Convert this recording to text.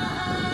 Ah.